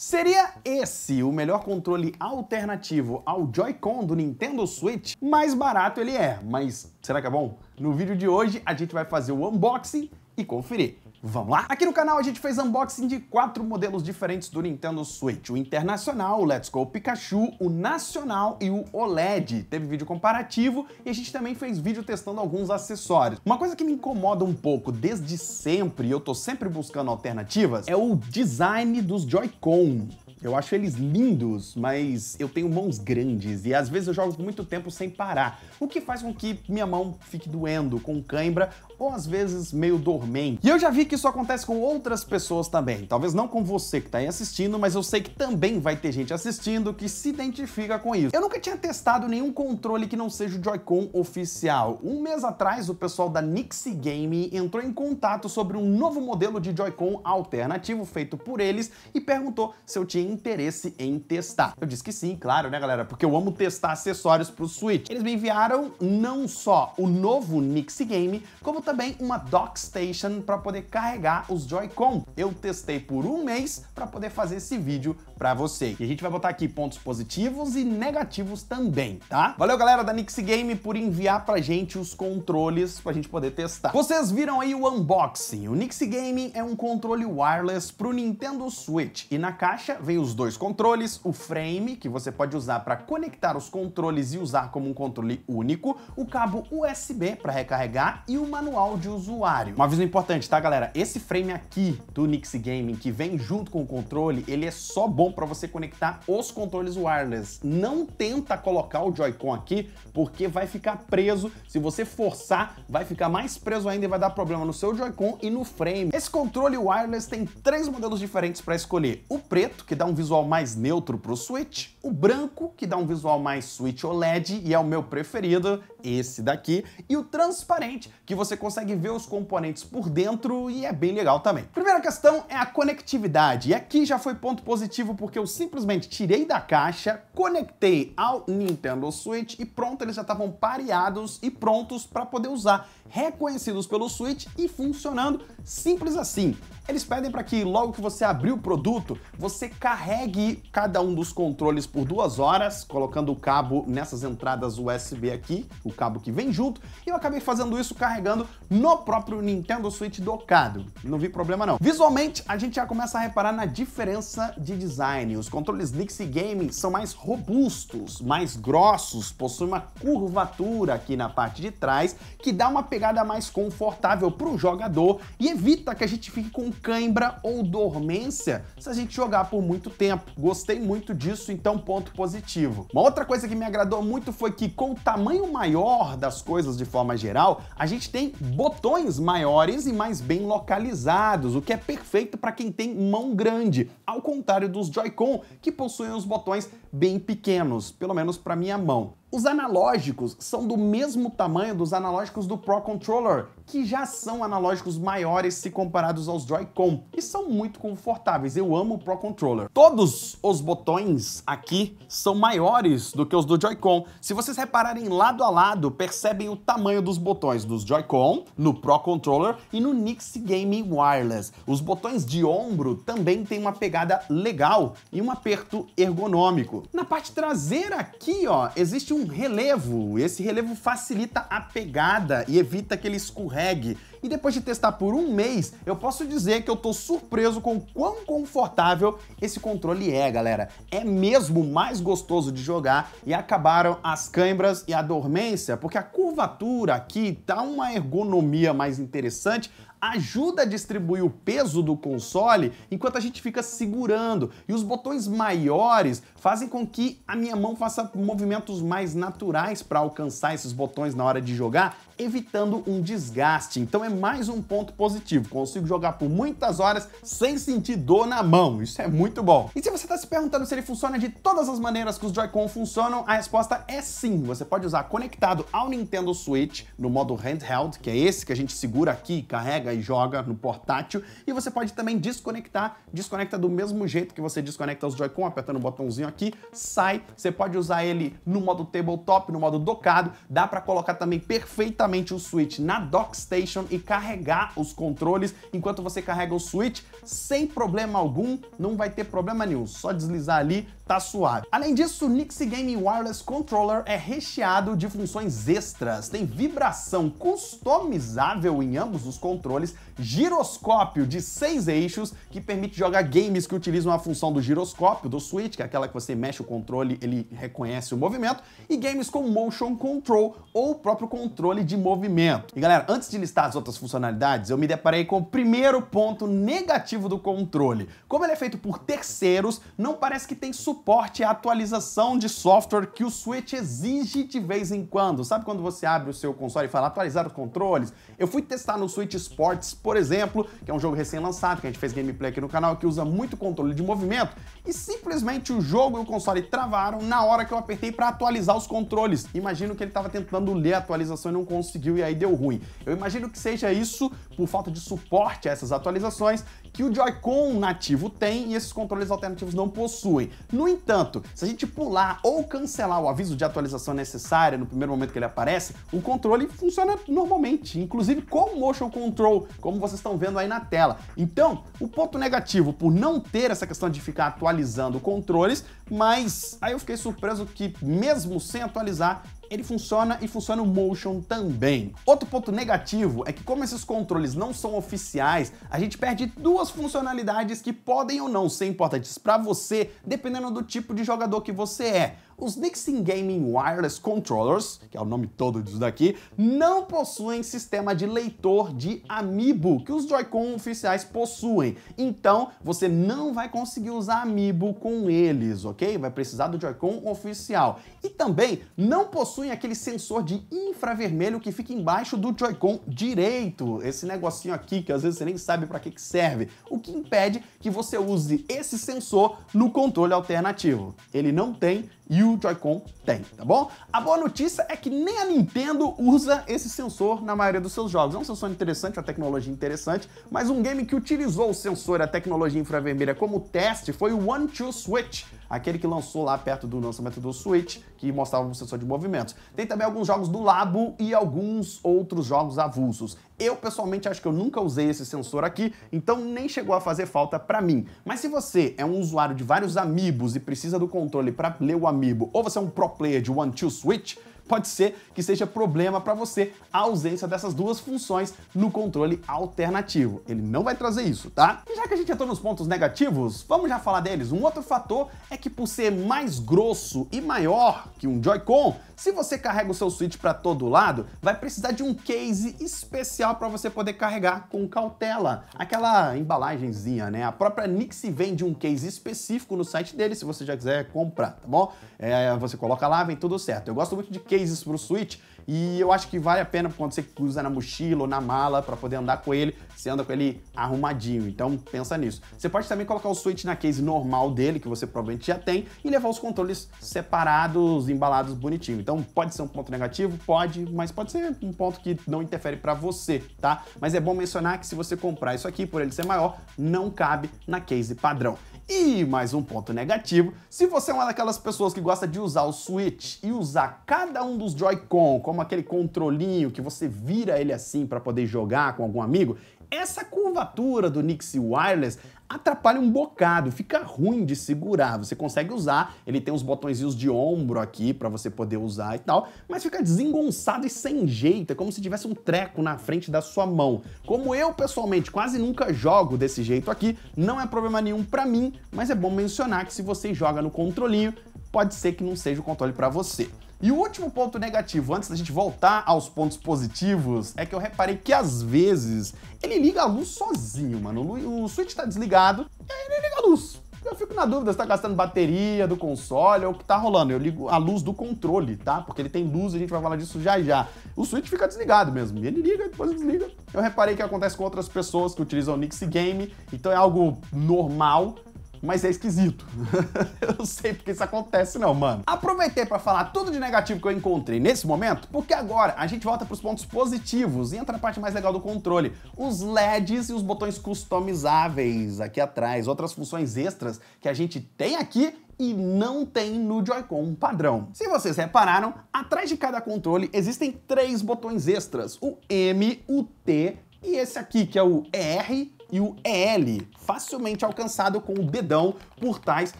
Seria esse o melhor controle alternativo ao Joy-Con do Nintendo Switch? Mais barato ele é, mas será que é bom? No vídeo de hoje a gente vai fazer o unboxing e conferir. Vamos lá? Aqui no canal a gente fez unboxing de quatro modelos diferentes do Nintendo Switch. O Internacional, o Let's Go Pikachu, o Nacional e o OLED. Teve vídeo comparativo e a gente também fez vídeo testando alguns acessórios. Uma coisa que me incomoda um pouco desde sempre, e eu tô sempre buscando alternativas, é o design dos Joy-Con. Eu acho eles lindos, mas eu tenho mãos grandes e às vezes eu jogo muito tempo sem parar, o que faz com que minha mão fique doendo, com cãibra ou às vezes meio dormente. E eu já vi que isso acontece com outras pessoas também. Talvez não com você que está aí assistindo, mas eu sei que também vai ter gente assistindo que se identifica com isso. Eu nunca tinha testado nenhum controle que não seja o Joy-Con oficial. Um mês atrás, o pessoal da Nixie Game entrou em contato sobre um novo modelo de Joy-Con alternativo feito por eles e perguntou se eu tinha interesse em testar. Eu disse que sim, claro, né, galera? Porque eu amo testar acessórios para o Switch. Eles me enviaram não só o novo Nixie Game, como também uma dock station para poder carregar os Joy-Con. Eu testei por um mês para poder fazer esse vídeo para você. E a gente vai botar aqui pontos positivos e negativos também, tá? Valeu, galera da Nixie Game, por enviar pra gente os controles pra gente poder testar. Vocês viram aí o unboxing. O Nixie Game é um controle wireless pro Nintendo Switch. E na caixa vem os dois controles, o frame, que você pode usar para conectar os controles e usar como um controle único, o cabo USB para recarregar e o manual de usuário. Um aviso importante, tá, galera? Esse frame aqui do Nixie Gaming, que vem junto com o controle, ele é só bom para você conectar os controles wireless. Não tenta colocar o Joy-Con aqui, porque vai ficar preso. Se você forçar, vai ficar mais preso ainda e vai dar problema no seu Joy-Con e no frame. Esse controle wireless tem três modelos diferentes para escolher. O preto, que dá um visual mais neutro para o Switch, o branco, que dá um visual mais Switch OLED e é o meu preferido, esse daqui, e o transparente, que você consegue ver os componentes por dentro e é bem legal também. Primeira questão é a conectividade, e aqui já foi ponto positivo porque eu simplesmente tirei da caixa, conectei ao Nintendo Switch e pronto, eles já estavam pareados e prontos para poder usar, reconhecidos pelo Switch e funcionando simples assim. Eles pedem para que logo que você abrir o produto, você carregue cada um dos controles por duas horas, colocando o cabo nessas entradas USB aqui, o cabo que vem junto, e eu acabei fazendo isso carregando no próprio Nintendo Switch docado. Não vi problema não. Visualmente, a gente já começa a reparar na diferença de design. Os controles Nixie Gaming são mais robustos, mais grossos, possuem uma curvatura aqui na parte de trás, que dá uma pegada mais confortável para o jogador e evita que a gente fique com cãibra ou dormência se a gente jogar por muito tempo. Gostei muito disso, então ponto positivo. Uma outra coisa que me agradou muito foi que com o tamanho maior das coisas de forma geral, a gente tem botões maiores e mais bem localizados, o que é perfeito para quem tem mão grande, ao contrário dos Joy-Con, que possuem os botões bem pequenos, pelo menos para minha mão. Os analógicos são do mesmo tamanho dos analógicos do Pro Controller, que já são analógicos maiores se comparados aos Joy-Con e são muito confortáveis. Eu amo o Pro Controller. Todos os botões aqui são maiores do que os do Joy-Con. Se vocês repararem lado a lado, percebem o tamanho dos botões dos Joy-Con, no Pro Controller e no Nixie Game Wireless. Os botões de ombro também têm uma pegada legal e um aperto ergonômico. Na parte traseira aqui, ó, existe um um relevo. Esse relevo facilita a pegada e evita que ele escorregue. E depois de testar por um mês, eu posso dizer que eu tô surpreso com quão confortável esse controle é, galera. É mesmo mais gostoso de jogar e acabaram as câimbras e a dormência, porque a curvatura aqui tá uma ergonomia mais interessante, ajuda a distribuir o peso do console enquanto a gente fica segurando. E os botões maiores fazem com que a minha mão faça movimentos mais naturais para alcançar esses botões na hora de jogar, evitando um desgaste. Então é mais um ponto positivo. Consigo jogar por muitas horas sem sentir dor na mão. Isso é muito bom. E se você está se perguntando se ele funciona de todas as maneiras que os Joy-Con funcionam, a resposta é sim. Você pode usar conectado ao Nintendo Switch no modo handheld, que é esse que a gente segura aqui, carrega e joga no portátil. E você pode também desconectar, desconecta do mesmo jeito que você desconecta os Joy-Con, apertando o botãozinho aqui, sai. Você pode usar ele no modo tabletop, no modo docado. Dá para colocar também perfeitamente o Switch na dock station e carregar os controles enquanto você carrega o Switch sem problema algum, não vai ter problema nenhum. Só deslizar ali, tá suave. Além disso, o Nixie Game Wireless Controller é recheado de funções extras. Tem vibração customizável em ambos os controles, giroscópio de seis eixos que permite jogar games que utilizam a função do giroscópio do Switch, que é aquela que você mexe o controle, ele reconhece o movimento, e games com motion control ou o próprio controle de movimento. E galera, antes de listar as outras funcionalidades, eu me deparei com o primeiro ponto negativo do controle. Como ele é feito por terceiros, não parece que tem suporte à atualização de software que o Switch exige de vez em quando. Sabe quando você abre o seu console e fala atualizar os controles? Eu fui testar no Switch Sports, por exemplo, que é um jogo recém-lançado, que a gente fez gameplay aqui no canal, que usa muito controle de movimento, e simplesmente o jogo e o console travaram na hora que eu apertei para atualizar os controles. Imagino que ele estava tentando ler a atualização e não conseguiu e aí deu ruim. Eu imagino que seja isso por falta de suporte a essas atualizações que o Joy-Con nativo tem e esses controles alternativos não possuem. No entanto, se a gente pular ou cancelar o aviso de atualização necessária no primeiro momento que ele aparece, o controle funciona normalmente, inclusive com motion control, como vocês estão vendo aí na tela. Então, o ponto negativo por não ter essa questão de ficar atualizando controles, mas aí eu fiquei surpreso que mesmo sem atualizar, ele funciona e funciona o motion também. Outro ponto negativo é que como esses controles não são oficiais, a gente perde duas funcionalidades que podem ou não ser importantes para você, dependendo do tipo de jogador que você é. Os Nixon Gaming Wireless Controllers, que é o nome todo disso daqui, não possuem sistema de leitor de Amiibo, que os Joy-Con oficiais possuem. Então, você não vai conseguir usar Amiibo com eles, ok? Vai precisar do Joy-Con oficial. E também não possuem aquele sensor de infravermelho que fica embaixo do Joy-Con direito. Esse negocinho aqui, que às vezes você nem sabe para que, que serve. O que impede que você use esse sensor no controle alternativo. Ele não tem e o Joy-Con tem, tá bom? A boa notícia é que nem a Nintendo usa esse sensor na maioria dos seus jogos. É um sensor interessante, uma tecnologia interessante, mas um game que utilizou o sensor e a tecnologia infravermelha como teste foi o One Two Switch, aquele que lançou lá perto do lançamento do Switch, que mostrava um sensor de movimentos. Tem também alguns jogos do Labo e alguns outros jogos avulsos. Eu, pessoalmente, acho que eu nunca usei esse sensor aqui, então nem chegou a fazer falta para mim. Mas se você é um usuário de vários amigos e precisa do controle para ler o amiibo, ou você é um pro player de One Two Switch, pode ser que seja problema para você a ausência dessas duas funções no controle alternativo. Ele não vai trazer isso, tá? E já que a gente entrou nos pontos negativos, vamos já falar deles. Um outro fator é que por ser mais grosso e maior que um Joy-Con, se você carrega o seu Switch para todo lado, vai precisar de um case especial para você poder carregar com cautela. Aquela embalagenzinha, né? A própria Nixie vende um case específico no site dele, se você já quiser comprar, tá bom? É, você coloca lá, vem tudo certo. Eu gosto muito de case cases para o Switch e eu acho que vale a pena quando você usa na mochila ou na mala para poder andar com ele, você anda com ele arrumadinho. Então pensa nisso. Você pode também colocar o Switch na case normal dele, que você provavelmente já tem, e levar os controles separados, embalados bonitinho. Então pode ser um ponto negativo, pode, mas pode ser um ponto que não interfere para você, tá? Mas é bom mencionar que se você comprar isso aqui, por ele ser maior, não cabe na case padrão. E mais um ponto negativo, se você é uma daquelas pessoas que gosta de usar o Switch e usar cada um dos Joy-Con como aquele controlinho que você vira ele assim para poder jogar com algum amigo, essa curvatura do Nixie Wireless atrapalha um bocado, fica ruim de segurar. Você consegue usar, ele tem uns botõezinhos de ombro aqui para você poder usar e tal, mas fica desengonçado e sem jeito, é como se tivesse um treco na frente da sua mão. Como eu pessoalmente quase nunca jogo desse jeito aqui, não é problema nenhum para mim, mas é bom mencionar que se você joga no controlinho, pode ser que não seja o controle para você. E o último ponto negativo, antes da gente voltar aos pontos positivos, é que eu reparei que às vezes ele liga a luz sozinho, mano. O switch tá desligado e aí ele liga a luz. Eu fico na dúvida se tá gastando bateria do console ou o que tá rolando. Eu ligo a luz do controle, tá? Porque ele tem luz e a gente vai falar disso já já. O switch fica desligado mesmo. E ele liga, depois desliga. Eu reparei que acontece com outras pessoas que utilizam o Nix Game, então é algo normal mas é esquisito. eu não sei porque isso acontece não, mano. Aproveitei para falar tudo de negativo que eu encontrei nesse momento, porque agora a gente volta para os pontos positivos e entra na parte mais legal do controle, os LEDs e os botões customizáveis aqui atrás, outras funções extras que a gente tem aqui e não tem no Joy-Con padrão. Se vocês repararam, atrás de cada controle existem três botões extras, o M, o T e esse aqui, que é o ER e o EL, facilmente alcançado com o dedão por trás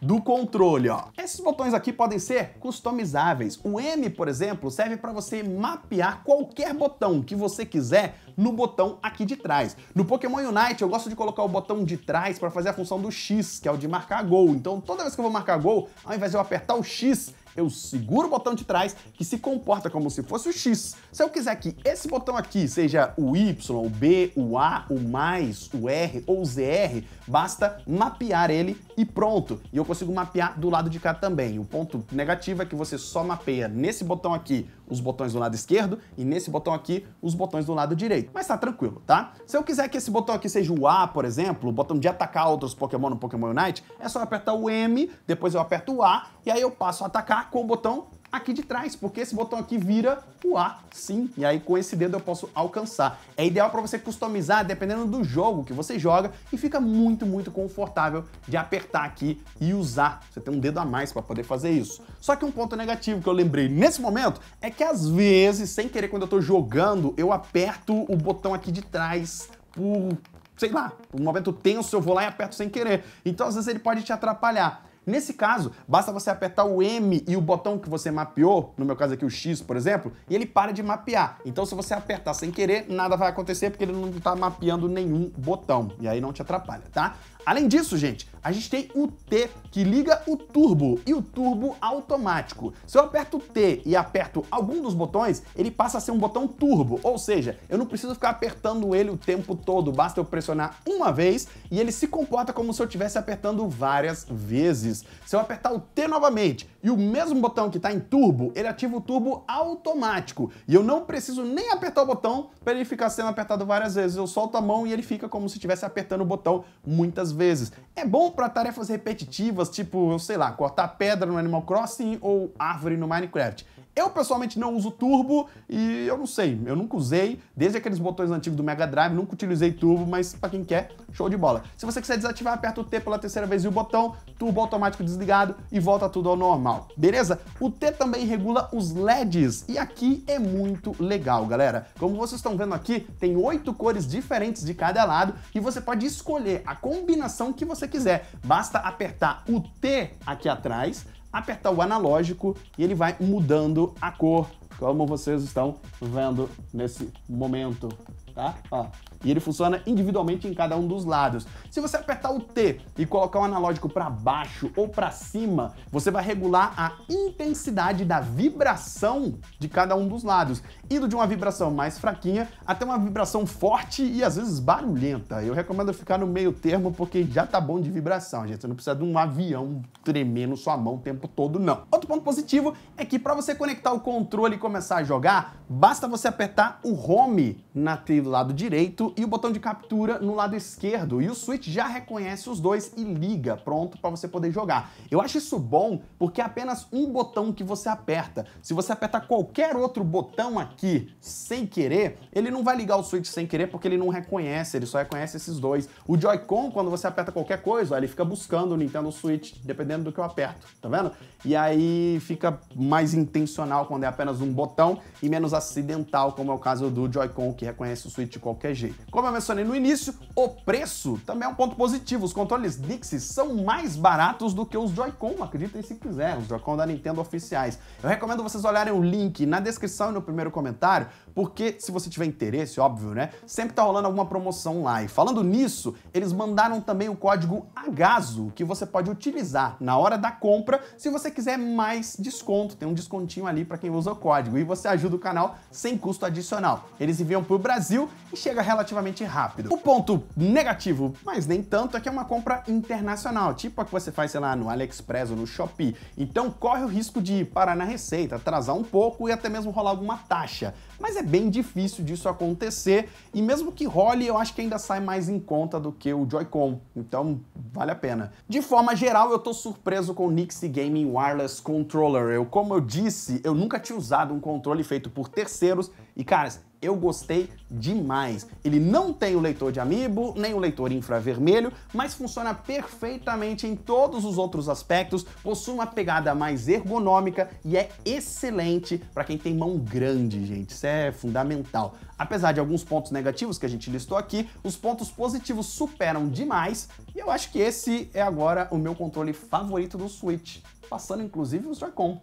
do controle. Ó. Esses botões aqui podem ser customizáveis. O M, por exemplo, serve para você mapear qualquer botão que você quiser no botão aqui de trás. No Pokémon Unite, eu gosto de colocar o botão de trás para fazer a função do X, que é o de marcar gol. Então, toda vez que eu vou marcar gol, ao invés de eu apertar o X, eu seguro o botão de trás que se comporta como se fosse o X. Se eu quiser que esse botão aqui seja o Y, o B, o A, o mais, o R ou o ZR, basta mapear ele e pronto. E eu consigo mapear do lado de cá também. O ponto negativo é que você só mapeia nesse botão aqui os botões do lado esquerdo e nesse botão aqui os botões do lado direito. Mas tá tranquilo, tá? Se eu quiser que esse botão aqui seja o A, por exemplo, o botão de atacar outros Pokémon no Pokémon Unite, é só apertar o M, depois eu aperto o A e aí eu passo a atacar com o botão aqui de trás, porque esse botão aqui vira o A, sim, e aí com esse dedo eu posso alcançar. É ideal para você customizar dependendo do jogo que você joga e fica muito, muito confortável de apertar aqui e usar. Você tem um dedo a mais para poder fazer isso. Só que um ponto negativo que eu lembrei nesse momento é que às vezes, sem querer quando eu tô jogando, eu aperto o botão aqui de trás por sei lá, um momento tenso eu vou lá e aperto sem querer. Então às vezes ele pode te atrapalhar. Nesse caso, basta você apertar o M e o botão que você mapeou, no meu caso aqui o X, por exemplo, e ele para de mapear. Então se você apertar sem querer, nada vai acontecer porque ele não está mapeando nenhum botão. E aí não te atrapalha, tá? Além disso, gente, a gente tem o T que liga o turbo e o turbo automático. Se eu aperto o T e aperto algum dos botões, ele passa a ser um botão turbo, ou seja, eu não preciso ficar apertando ele o tempo todo, basta eu pressionar uma vez e ele se comporta como se eu estivesse apertando várias vezes. Se eu apertar o T novamente e o mesmo botão que está em turbo, ele ativa o turbo automático e eu não preciso nem apertar o botão para ele ficar sendo apertado várias vezes. Eu solto a mão e ele fica como se estivesse apertando o botão muitas vezes vezes. É bom para tarefas repetitivas, tipo, sei lá, cortar pedra no Animal Crossing ou árvore no Minecraft. Eu pessoalmente não uso turbo e eu não sei, eu nunca usei, desde aqueles botões antigos do Mega Drive, nunca utilizei turbo, mas para quem quer, show de bola. Se você quiser desativar, aperta o T pela terceira vez e o botão, turbo automático desligado e volta tudo ao normal, beleza? O T também regula os LEDs e aqui é muito legal, galera. Como vocês estão vendo aqui, tem oito cores diferentes de cada lado e você pode escolher a combinação que você quiser. Basta apertar o T aqui atrás apertar o analógico e ele vai mudando a cor, como vocês estão vendo nesse momento, tá? Ó, e ele funciona individualmente em cada um dos lados. Se você apertar o T e colocar o analógico para baixo ou para cima, você vai regular a intensidade da vibração de cada um dos lados, indo de uma vibração mais fraquinha até uma vibração forte e às vezes barulhenta. Eu recomendo ficar no meio termo porque já tá bom de vibração, gente. Você não precisa de um avião tremendo sua mão o tempo todo, não. Outro ponto positivo é que para você conectar o controle e começar a jogar, basta você apertar o Home naquele lado direito e o botão de captura no lado esquerdo. E o Switch já reconhece os dois e liga, pronto para você poder jogar. Eu acho isso bom porque é apenas um botão que você aperta. Se você apertar qualquer outro botão aqui sem querer, ele não vai ligar o Switch sem querer porque ele não reconhece, ele só reconhece esses dois. O Joy-Con, quando você aperta qualquer coisa, ele fica buscando o Nintendo Switch, dependendo do que eu aperto, tá vendo? E aí fica mais intencional quando é apenas um botão e menos acidental, como é o caso do Joy-Con, que reconhece o Switch de qualquer jeito. Como eu mencionei no início, o preço também é um ponto positivo. Os controles Dixie são mais baratos do que os Joy-Con, acreditem se quiser, os Joy-Con da Nintendo oficiais. Eu recomendo vocês olharem o link na descrição e no primeiro comentário, porque se você tiver interesse, óbvio, né? Sempre tá rolando alguma promoção lá. E falando nisso, eles mandaram também o código AGASO, que você pode utilizar na hora da compra se você quiser mais desconto. Tem um descontinho ali para quem usa o código e você ajuda o canal sem custo adicional. Eles enviam para o Brasil e chega relativamente rápido. O ponto negativo, mas nem tanto, é que é uma compra internacional, tipo a que você faz, sei lá, no AliExpress ou no Shopee. Então corre o risco de parar na receita, atrasar um pouco e até mesmo rolar alguma taxa. Mas é bem difícil disso acontecer e mesmo que role, eu acho que ainda sai mais em conta do que o Joy-Con. Então, vale a pena. De forma geral, eu tô surpreso com o Nixie Gaming Wireless Controller. Eu, como eu disse, eu nunca tinha usado um controle feito por terceiros e, caras, eu gostei demais. Ele não tem o leitor de amiibo, nem o leitor infravermelho, mas funciona perfeitamente em todos os outros aspectos, possui uma pegada mais ergonômica e é excelente para quem tem mão grande, gente. Isso é fundamental. Apesar de alguns pontos negativos que a gente listou aqui, os pontos positivos superam demais e eu acho que esse é agora o meu controle favorito do Switch, passando inclusive o Joy-Con.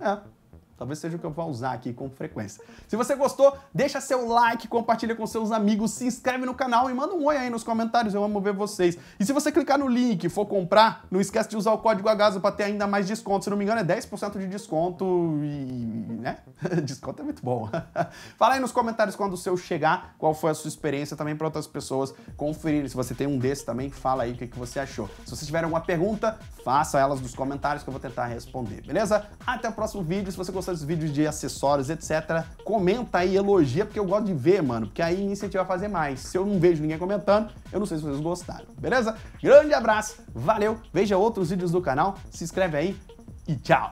É, Talvez seja o que eu vou usar aqui com frequência. Se você gostou, deixa seu like, compartilha com seus amigos, se inscreve no canal e manda um oi aí nos comentários, eu amo ver vocês. E se você clicar no link e for comprar, não esquece de usar o código AGASO para ter ainda mais desconto. Se não me engano, é 10% de desconto e... né? desconto é muito bom. Fala aí nos comentários quando o seu chegar, qual foi a sua experiência também para outras pessoas conferirem. Se você tem um desses também, fala aí o que, que você achou. Se você tiver alguma pergunta, faça elas nos comentários que eu vou tentar responder, beleza? Até o próximo vídeo. Se você gostou gostou vídeos de acessórios, etc., comenta aí, elogia, porque eu gosto de ver, mano, porque aí me incentiva a fazer mais. Se eu não vejo ninguém comentando, eu não sei se vocês gostaram, beleza? Grande abraço, valeu, veja outros vídeos do canal, se inscreve aí e tchau!